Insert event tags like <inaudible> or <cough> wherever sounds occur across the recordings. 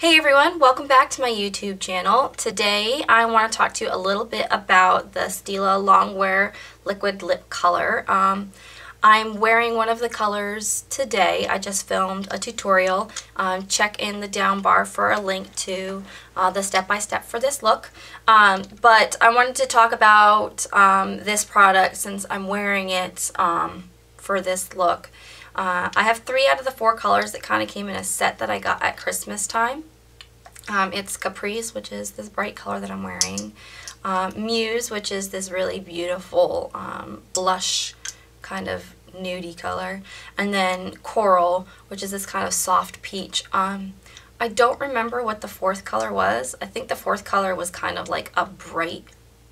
Hey everyone, welcome back to my YouTube channel. Today I want to talk to you a little bit about the Stila Longwear Liquid Lip Color. Um, I'm wearing one of the colors today. I just filmed a tutorial. Um, check in the down bar for a link to uh, the step-by-step -step for this look. Um, but I wanted to talk about um, this product since I'm wearing it um, for this look. Uh, I have three out of the four colors that kind of came in a set that I got at Christmas time. Um, it's Caprice, which is this bright color that I'm wearing. Um, Muse, which is this really beautiful um, blush kind of nudie color. And then Coral, which is this kind of soft peach. Um, I don't remember what the fourth color was. I think the fourth color was kind of like a bright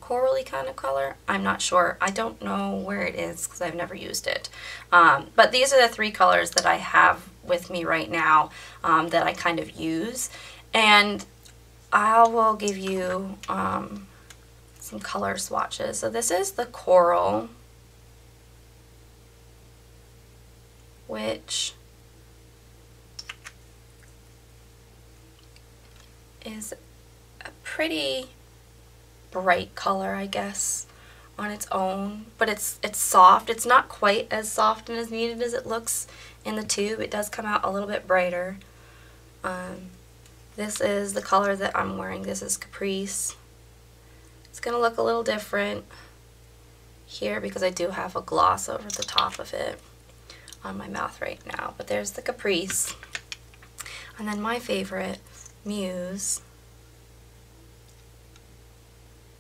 corally kind of color. I'm not sure. I don't know where it is because I've never used it. Um, but these are the three colors that I have with me right now um, that I kind of use. And I will give you um, some color swatches. So this is the coral, which is a pretty bright color, I guess, on its own. But it's it's soft. It's not quite as soft and as muted as it looks in the tube. It does come out a little bit brighter. Um, this is the color that I'm wearing. This is Caprice. It's going to look a little different here because I do have a gloss over the top of it on my mouth right now. But there's the Caprice. And then my favorite, Muse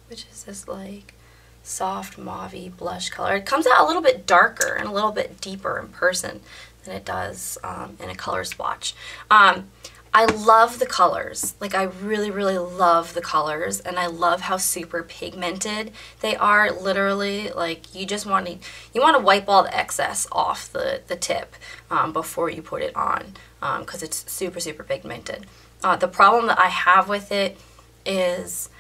which is this like soft mauve blush color. It comes out a little bit darker and a little bit deeper in person than it does um, in a color swatch. Um, I love the colors. Like I really, really love the colors and I love how super pigmented they are. Literally, like you just want to, you want to wipe all the excess off the, the tip um, before you put it on because um, it's super, super pigmented. Uh, the problem that I have with it is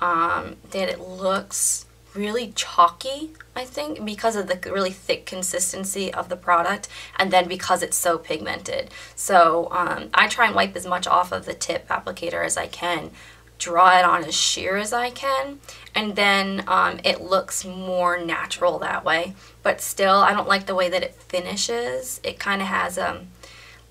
um, that it looks really chalky, I think, because of the really thick consistency of the product and then because it's so pigmented. So um, I try and wipe as much off of the tip applicator as I can, draw it on as sheer as I can, and then um, it looks more natural that way. But still, I don't like the way that it finishes. It kind of has um,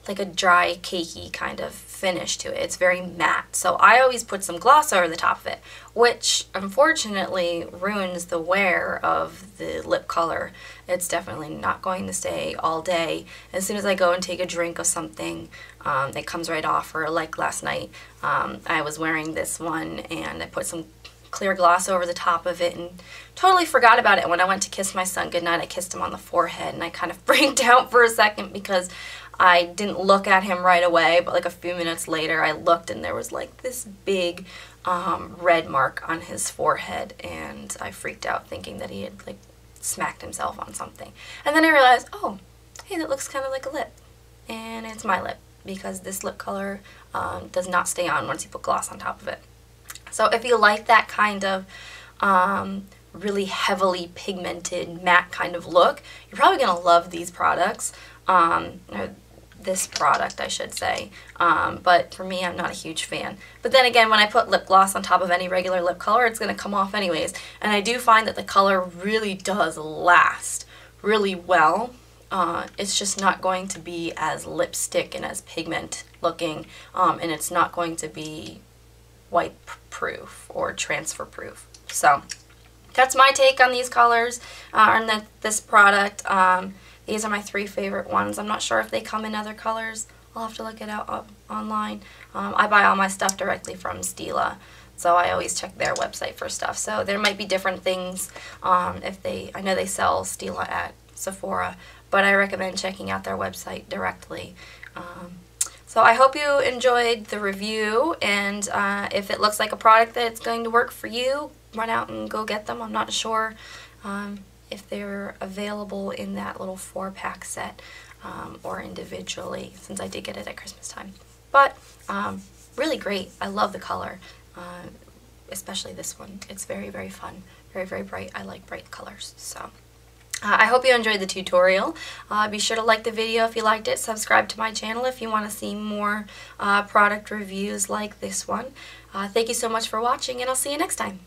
like a dry, cakey kind of finish to it. It's very matte. So I always put some gloss over the top of it, which unfortunately ruins the wear of the lip color. It's definitely not going to stay all day. As soon as I go and take a drink of something, um, it comes right off. Or like last night, um, I was wearing this one and I put some clear gloss over the top of it and totally forgot about it. When I went to kiss my son goodnight, I kissed him on the forehead and I kind of <laughs> freaked out for a second because I didn't look at him right away, but like a few minutes later I looked and there was like this big um, red mark on his forehead and I freaked out thinking that he had like smacked himself on something. And then I realized, oh, hey, that looks kind of like a lip. And it's my lip because this lip color um, does not stay on once you put gloss on top of it. So if you like that kind of um, really heavily pigmented matte kind of look, you're probably going to love these products. Um, this product, I should say. Um, but for me, I'm not a huge fan. But then again, when I put lip gloss on top of any regular lip color, it's going to come off anyways. And I do find that the color really does last really well. Uh, it's just not going to be as lipstick and as pigment looking. Um, and it's not going to be wipe proof or transfer proof. So that's my take on these colors uh, and the, this product. Um, these are my three favorite ones. I'm not sure if they come in other colors. I'll have to look it out online. Um, I buy all my stuff directly from Stila, so I always check their website for stuff. So there might be different things um, if they, I know they sell Stila at Sephora, but I recommend checking out their website directly. Um, so I hope you enjoyed the review, and uh, if it looks like a product that's going to work for you, run out and go get them. I'm not sure. Um, if they're available in that little four pack set um, or individually since I did get it at Christmas time. But um, really great. I love the color, uh, especially this one. It's very, very fun. Very, very bright. I like bright colors. So Uh, I hope you enjoyed the tutorial. Uh, be sure to like the video if you liked it. Subscribe to my channel if you want to see more uh, product reviews like this one. Uh, thank you so much for watching and I'll see you next time.